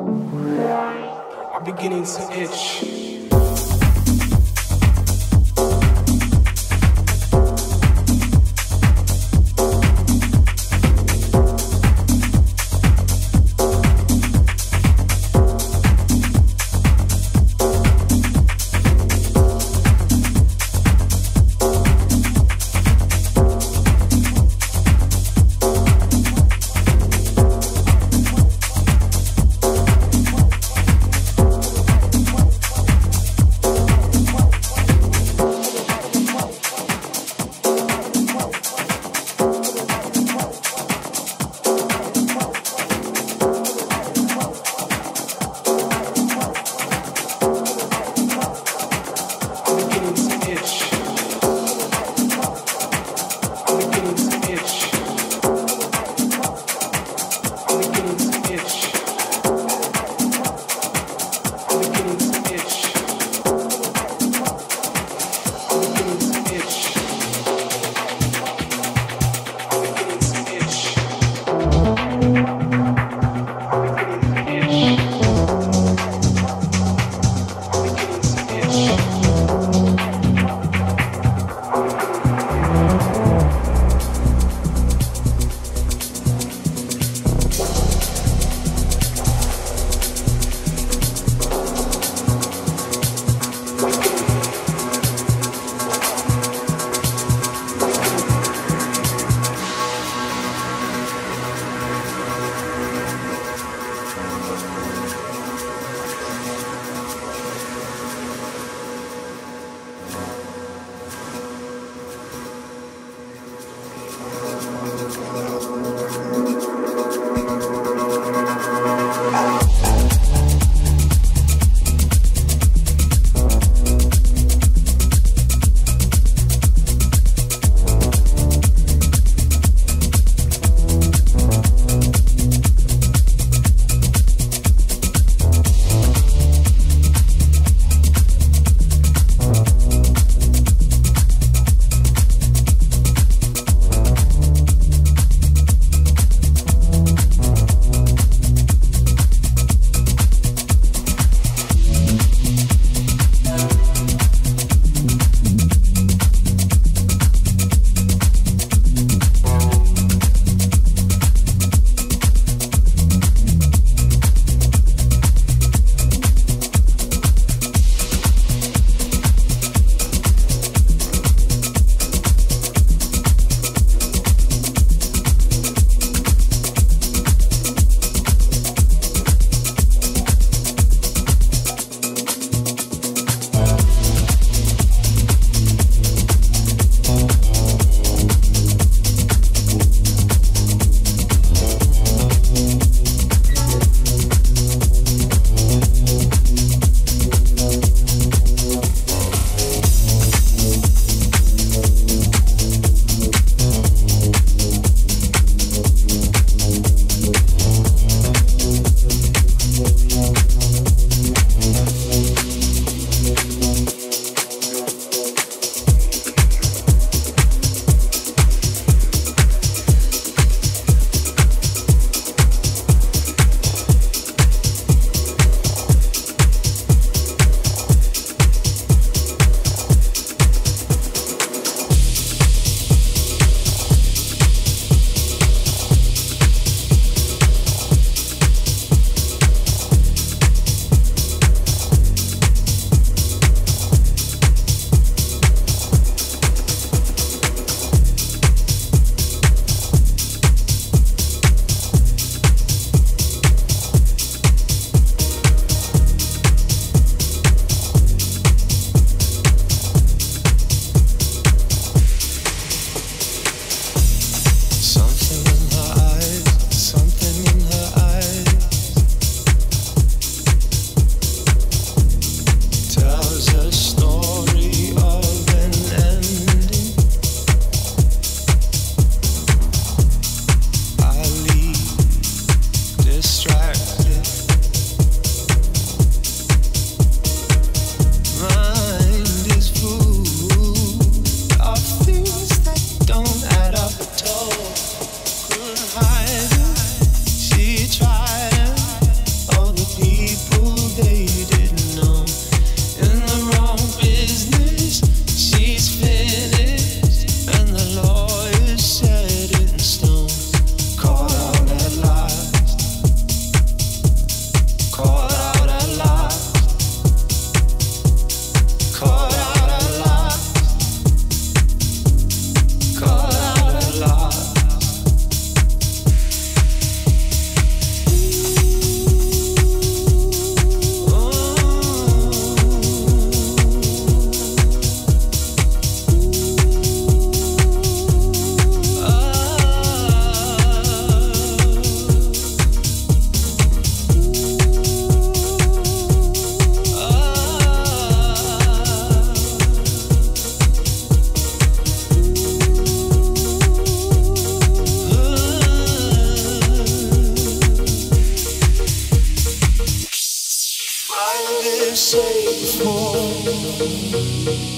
I'm beginning to itch. itch.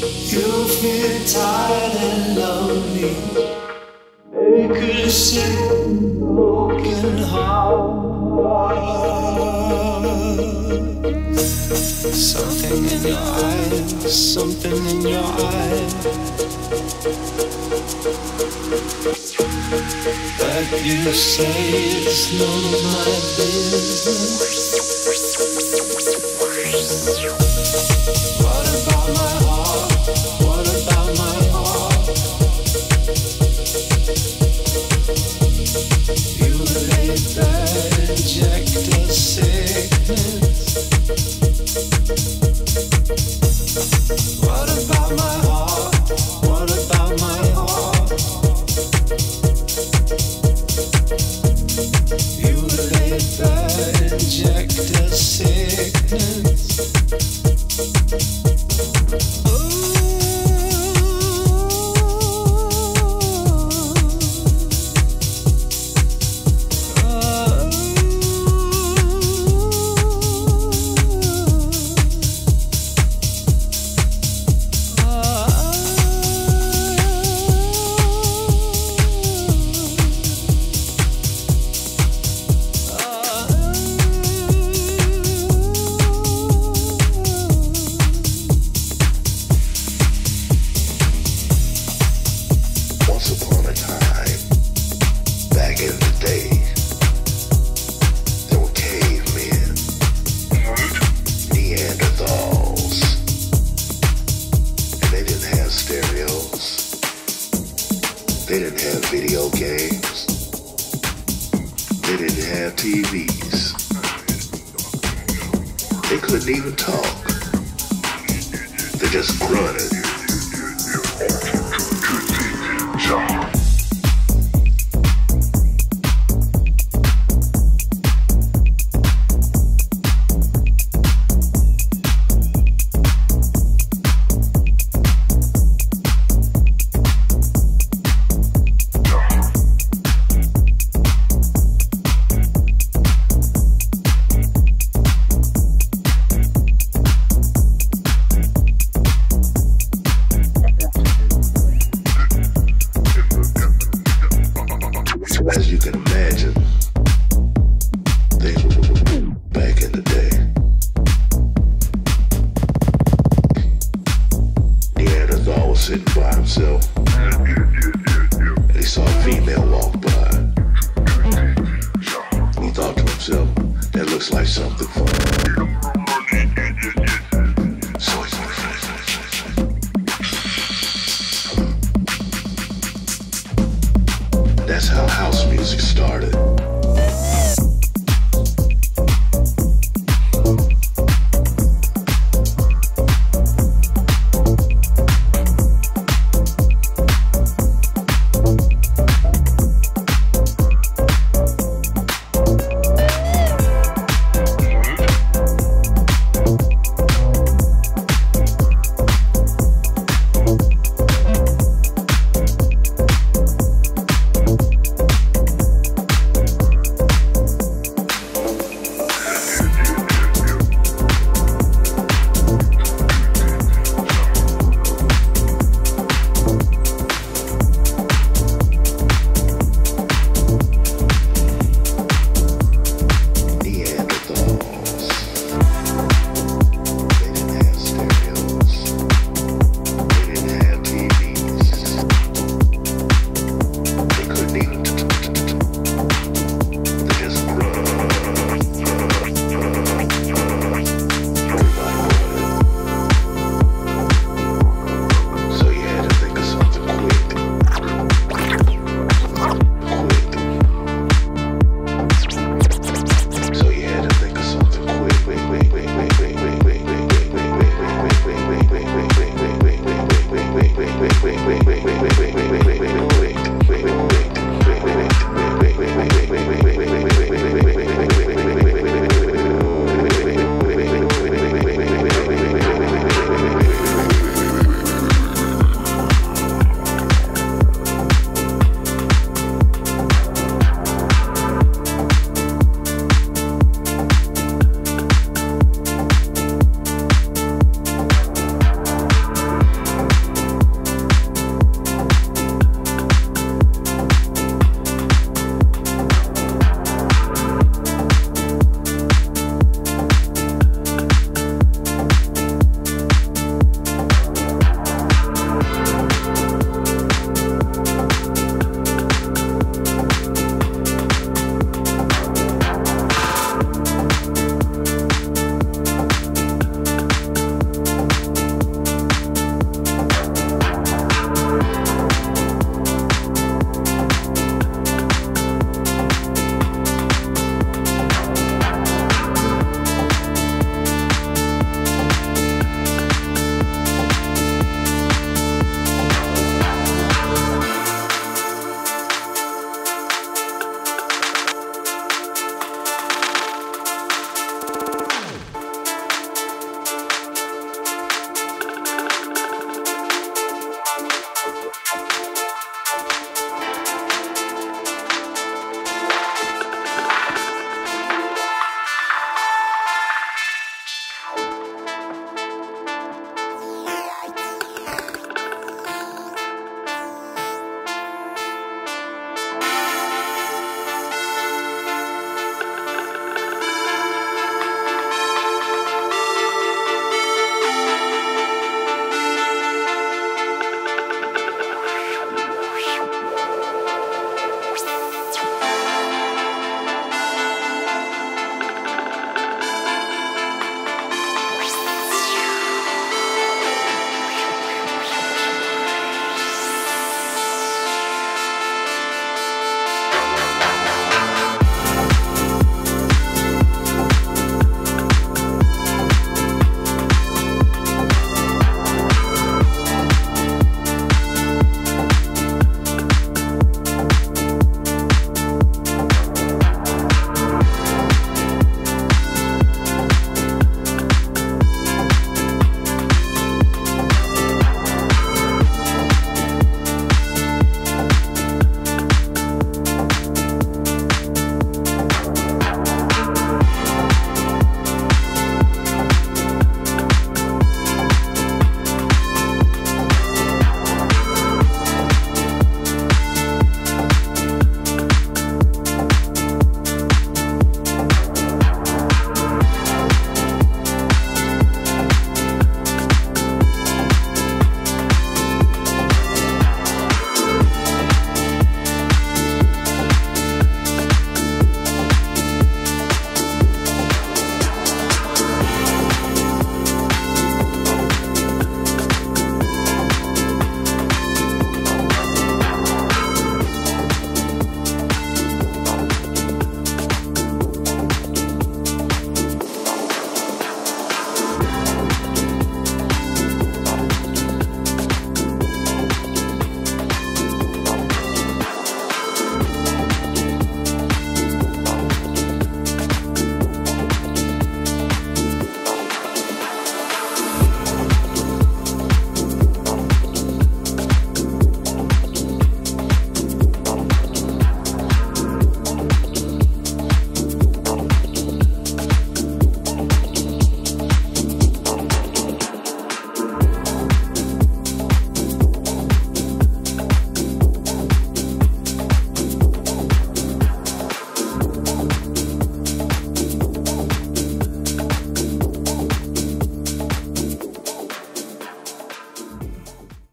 You feel tired and lonely. They could have seen broken heart. Something in your eyes, something in your eyes. That you say it's none of my business.